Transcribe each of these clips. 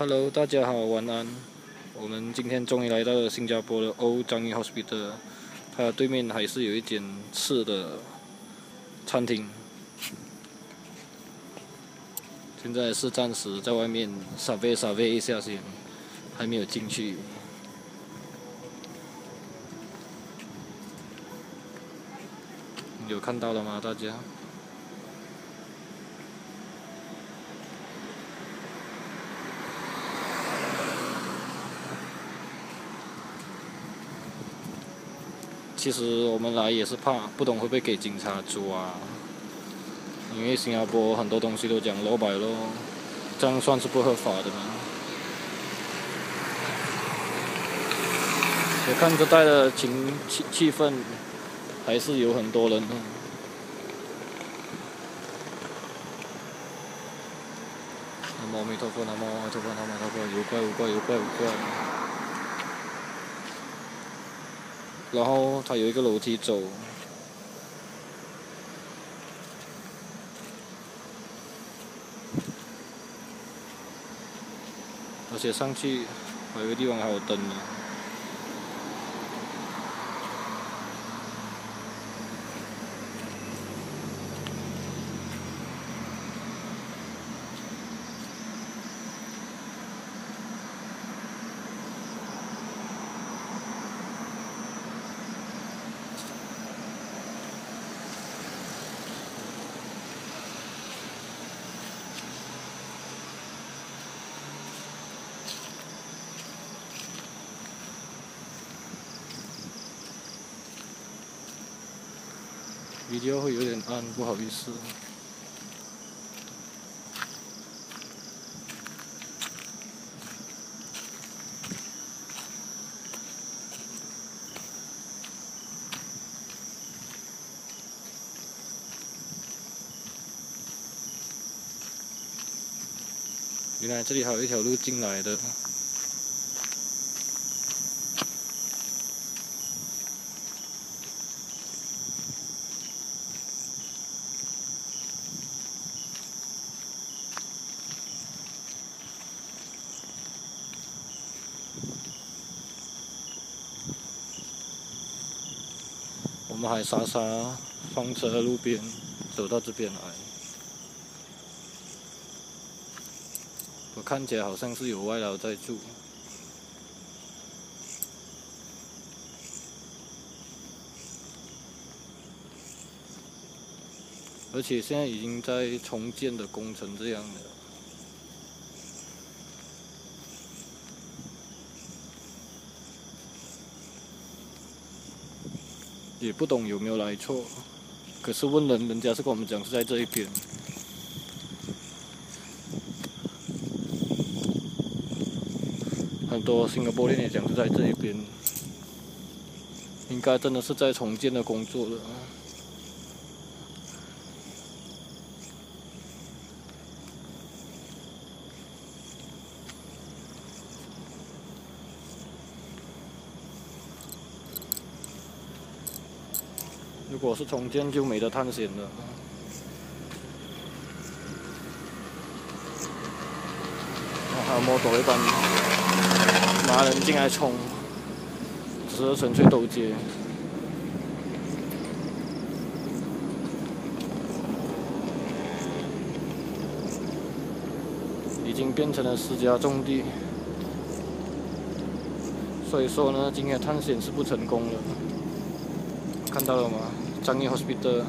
Hello，大家好，晚安。我们今天终于来到了新加坡的 Old Changi Hospital，它对面还是有一间吃的餐厅。现在是暂时在外面扫飞扫飞一下先，还没有进去。有看到了吗，大家？其实我们来也是怕，不懂会不会给警察抓。因为新加坡很多东西都讲老百咯，这样算是不合法的嘛。我看这带的情气气氛，还是有很多人。南无阿弥陀佛，南无阿弥陀佛，南无阿弥陀佛，有怪无怪，有怪无怪。然后它有一个楼梯走，而且上去还有个地方还有灯呢。Video 会有点暗，不好意思。原来这里还有一条路进来的。我们还傻傻放车路边，走到这边来。我看起来好像是有外劳在住，而且现在已经在重建的工程这样了。也不懂有没有来错，可是问人，人家是跟我们讲是在这一边。很多新加坡人也讲是在这一边，应该真的是在重建的工作了。如果是重建，就没得探险了。还有摩托一般拿人进来冲，只是纯粹斗街，已经变成了私家种地。所以说呢，今天探险是不成功了。看到了吗？张义 Hospital，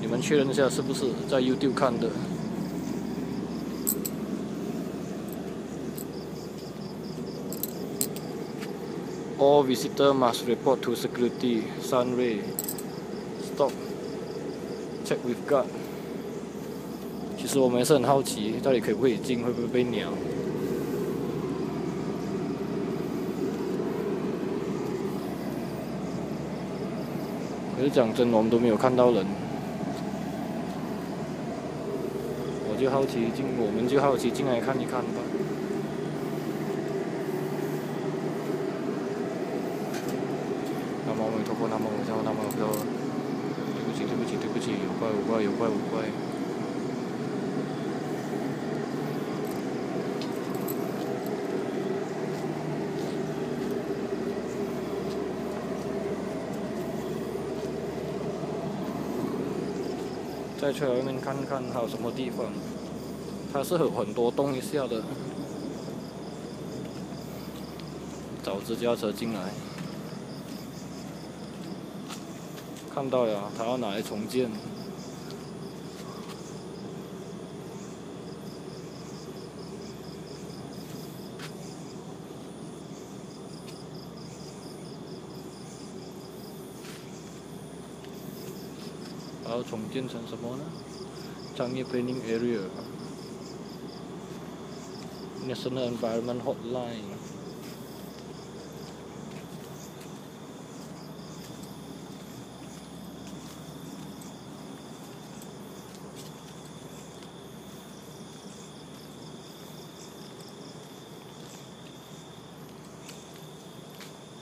你们确认一下是不是在 YouTube 看的？All visitor must report to security. Sunray. Stop. Check with guard. 其实我们也是很好奇，到底可不可以进，会不会被鸟？可是讲真，我们都没有看到人，我就好奇进，我们就好奇进来看一看吧。南无阿弥陀佛，南无阿弥陀佛，南无阿弥陀佛。对不起，对不起，对不起，有怪有怪，有怪有怪。再去外面看看还有什么地方。它是有很多洞一下的。找私家车进来，看到呀，他要拿来重建。到重建成什么呢？商业 planning area National Environment Hotline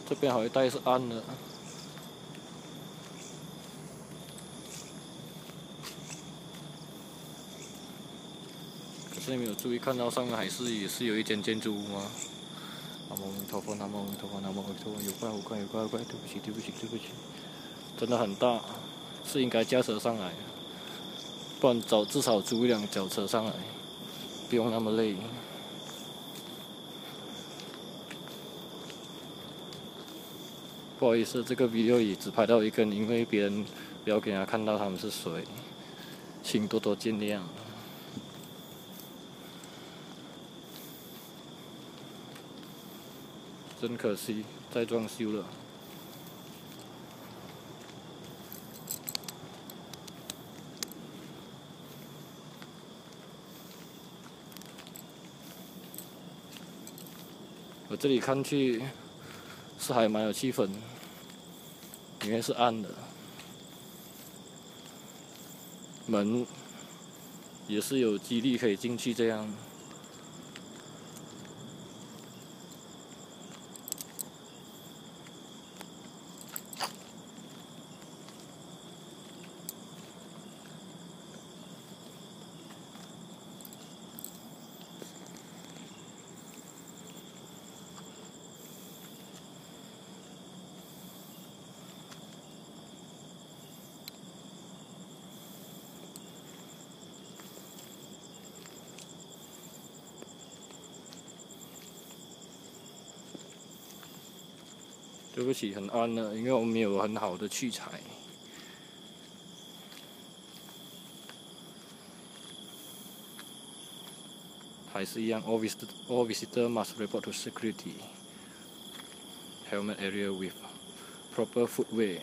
Chắc 的。你没有注意看到上面还是也是有一间建筑物吗？南无阿弥陀佛，南无阿弥陀佛，阿弥陀佛，有怪有怪有怪有怪，对不起对不起对不起，真的很大，是应该驾车上来，不然找至少租一辆轿车上来，不用那么累。不好意思，这个 video 也只拍到一个，因为别人不要给人家看到他们是谁，请多多见谅。真可惜，在装修了。我这里看去是还蛮有气氛的，里面是暗的，门也是有几率可以进去这样。对不起，很暗了，因为我没有很好的器材。还是一样，all visitor all visitor must report to security helmet area with proper footwear。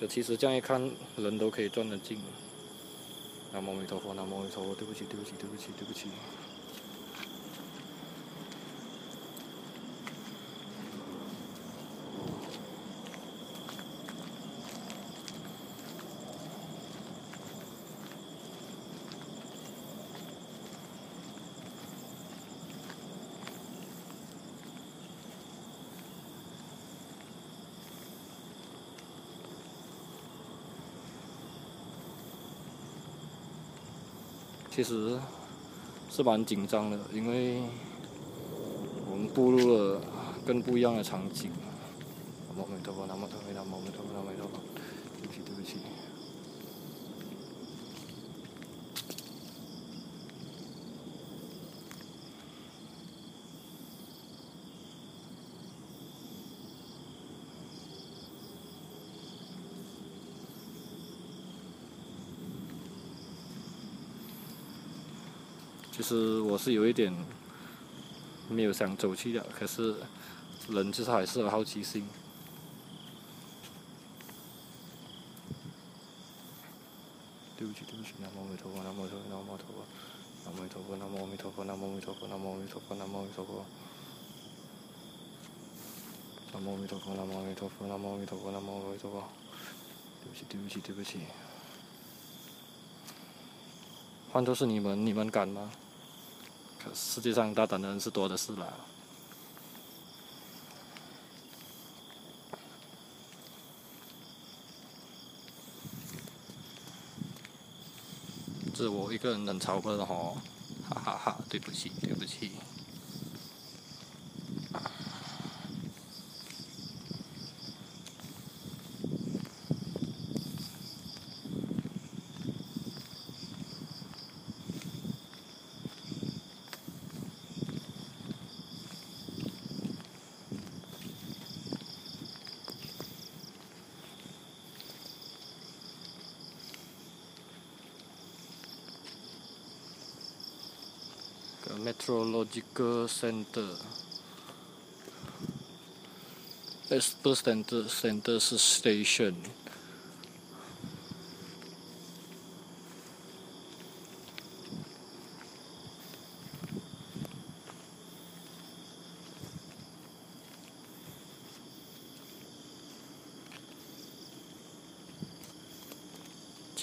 这其实这样一看，人都可以转得进。南无阿弥陀佛，南无阿弥陀佛，对不起，对不起，对不起，对不起。其实是蛮紧张的，因为我们步入了更不一样的场景。南无阿弥陀佛，南无阿弥陀佛，南无阿弥陀佛，阿弥陀佛。对不起，对不起。其实我是有一点没有想走去的，可是人就是还是有好奇心。对不起，对不起，南无阿弥陀佛，南无阿弥陀佛，南无阿弥陀佛，南无阿弥陀佛，南无阿弥陀佛，南无阿弥陀佛，南无阿弥陀佛，南无阿弥陀佛，南无阿弥陀佛，南无阿弥陀佛，南无阿弥陀佛，南无阿弥陀佛。对不起，对不起，对不起。换作是你们，你们敢吗？可世界上大胆的人是多的是啦，这我一个人能超过的哈，哈哈哈！对不起，对不起。Meteorological Center。Expert Center Center 是 Station。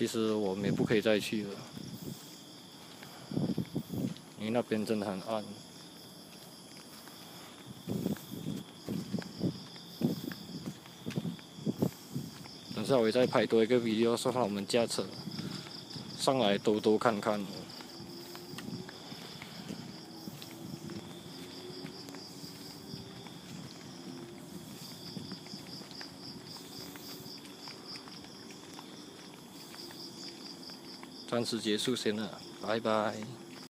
其实我们也不可以再去了， 因为那边真的很暗。等下我再拍多一个 video，说让我们驾车上来兜兜看看。暂时结束先了，拜拜。